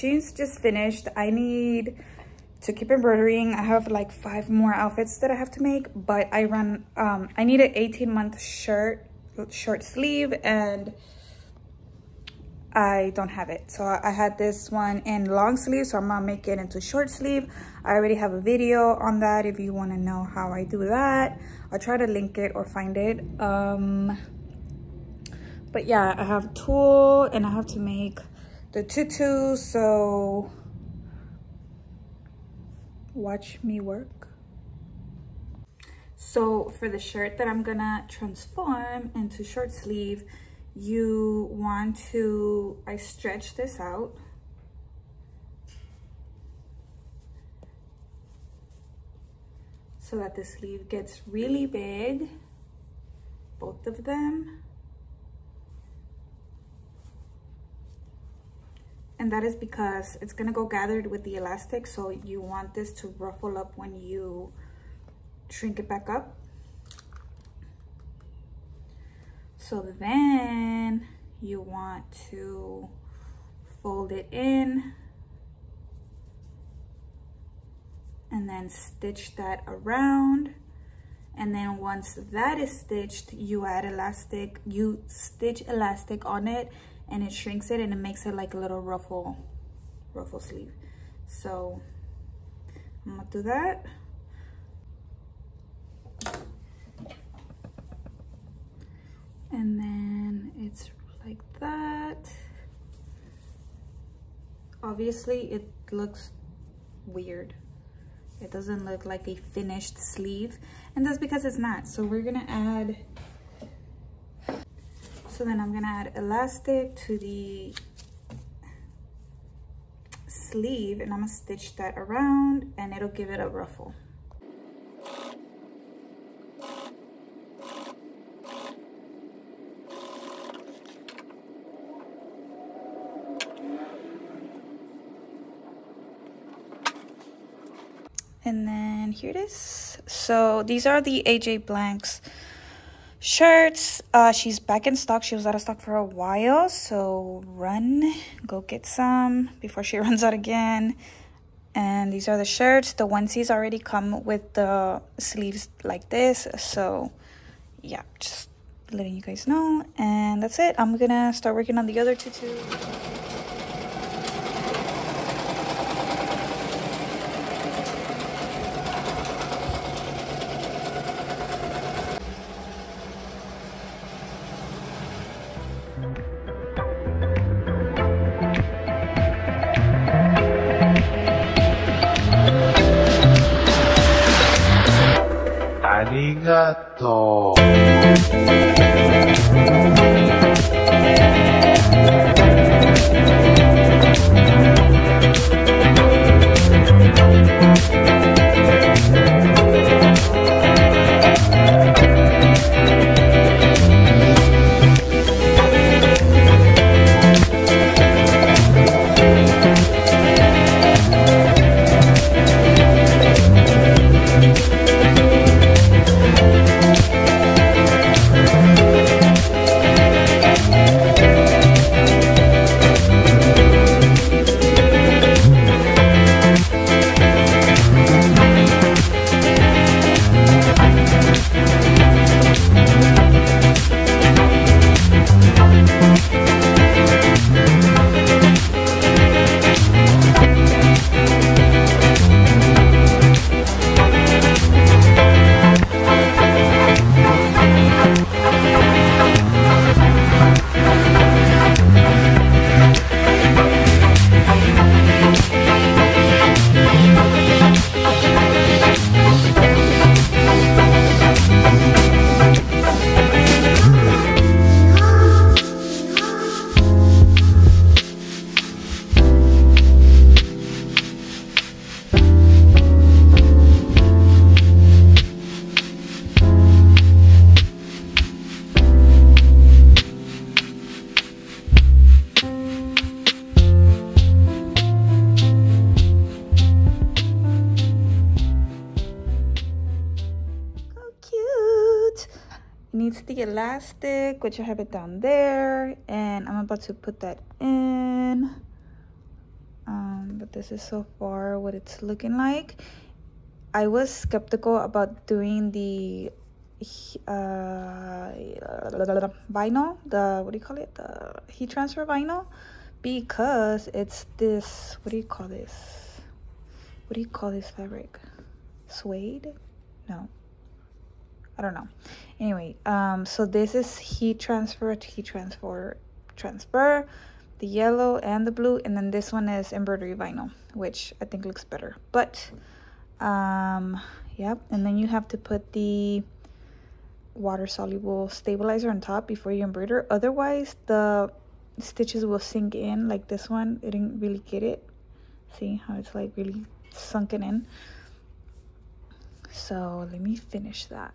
jeans just finished i need to keep embroidering i have like five more outfits that i have to make but i run um i need an 18 month shirt short sleeve and I don't have it. So I had this one in long sleeve, so I'm gonna make it into short sleeve. I already have a video on that if you wanna know how I do that. I'll try to link it or find it. Um, but yeah, I have tulle and I have to make the tutu, so watch me work. So for the shirt that I'm gonna transform into short sleeve, you want to, I stretch this out. So that the sleeve gets really big, both of them. And that is because it's gonna go gathered with the elastic. So you want this to ruffle up when you shrink it back up. So then you want to fold it in and then stitch that around. And then once that is stitched, you add elastic, you stitch elastic on it and it shrinks it and it makes it like a little ruffle, ruffle sleeve. So I'm gonna do that. and then it's like that obviously it looks weird it doesn't look like a finished sleeve and that's because it's not so we're gonna add so then I'm gonna add elastic to the sleeve and I'm gonna stitch that around and it'll give it a ruffle. And then here it is. So these are the aj blanks shirts. Uh she's back in stock. She was out of stock for a while so run. Go get some before she runs out again. And these are the shirts. The onesies already come with the sleeves like this so yeah just letting you guys know. And that's it. I'm gonna start working on the other two too ありがとう。Elastic which i have it down there and i'm about to put that in. Um, but this is so far what it's looking like. I was skeptical about doing the uh vinyl the what do you call it? The heat transfer vinyl because it's this what do you call this? What do you call this fabric? Suede? No i don't know. Anyway um so this is heat transfer to heat transfer transfer the yellow and the blue and then this one is embroidery vinyl which i think looks better. But um yep and then you have to put the water soluble stabilizer on top before you embroider. Otherwise the stitches will sink in like this one. It didn't really get it. See how it's like really sunken in? So let me finish that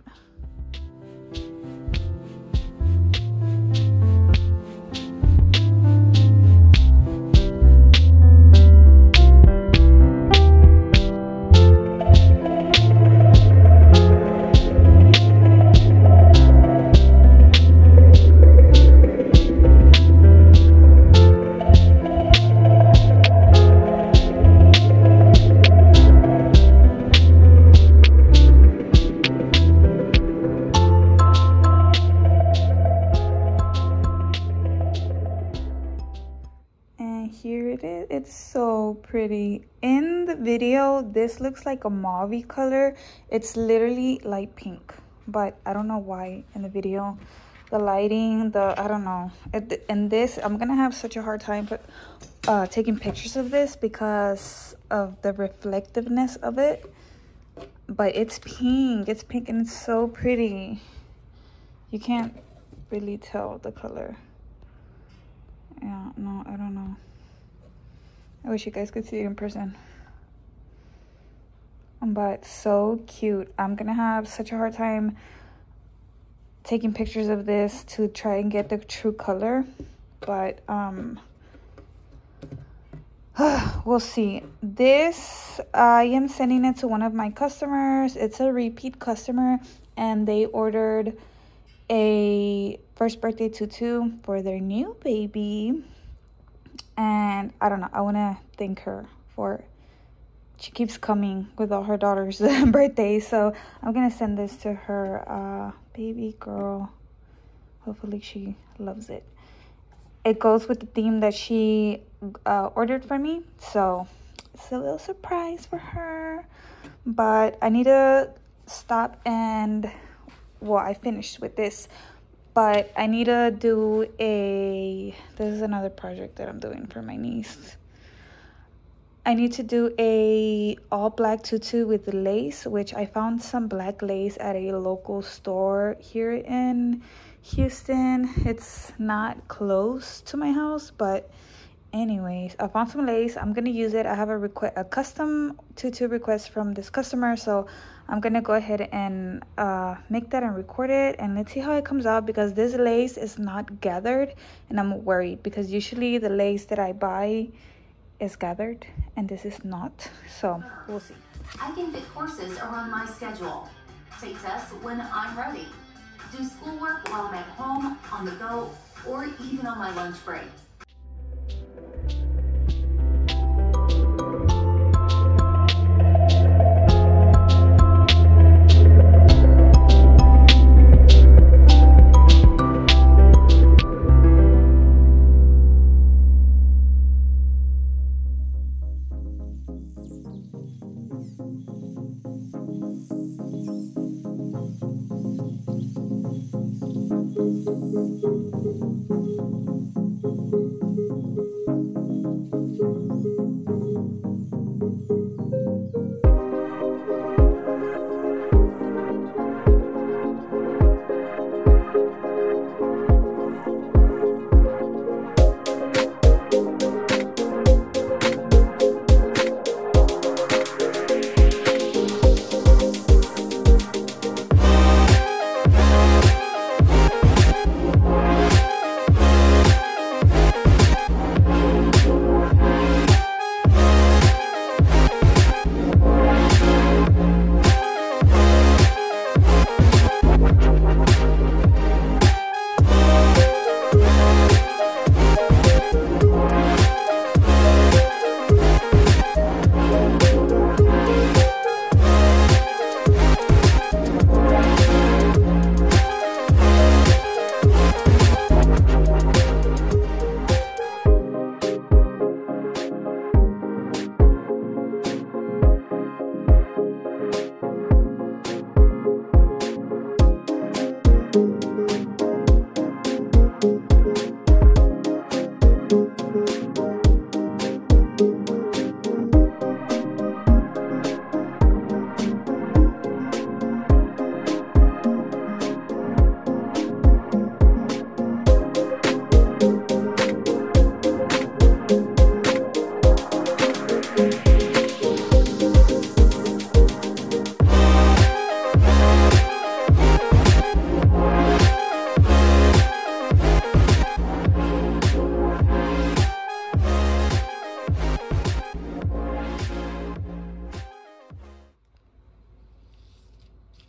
video this looks like a mauve color. It's literally light pink but i don't know why in the video. The lighting the i don't know. In this i'm gonna have such a hard time but uh taking pictures of this because of the reflectiveness of it. But it's pink it's pink and it's so pretty. You can't really tell the color. Yeah no i don't know. I wish you guys could see it in person. But so cute. I'm to have such a hard time taking pictures of this to try and get the true color. But um, we'll see. This, I am sending it to one of my customers. It's a repeat customer and they ordered a first birthday tutu for their new baby and I don't know. I want to thank her for she keeps coming with all her daughter's birthdays. So I'm gonna send this to her uh, baby girl. Hopefully she loves it. It goes with the theme that she uh, ordered for me. So it's a little surprise for her. But I need to stop and well, I finished with this but I need to do a this is another project that I'm doing for my niece. I need to do a all black tutu with lace, which I found some black lace at a local store here in Houston. It's not close to my house, but anyways, I found some lace. I'm gonna use it. I have a request, a custom tutu request from this customer, so I'm gonna go ahead and uh, make that and record it and let's see how it comes out because this lace is not gathered and I'm worried because usually the lace that I buy is gathered and this is not so we'll see. I can fit courses around my schedule. Take tests when I'm ready. Do schoolwork while I'm at home on the go or even on my lunch break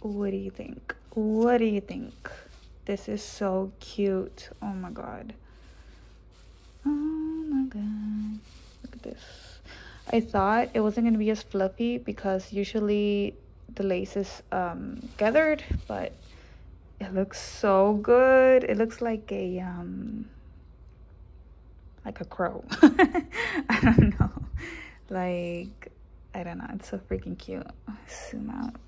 think? What do you think? This is so cute. Oh my god. Oh my god. Look at this. I thought it wasn't going to be as fluffy because usually the lace is um, gathered, but it looks so good. It looks like a um like a crow. I don't know. Like I don't know. It's so freaking cute. Zoom out.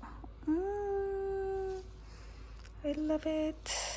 I love it.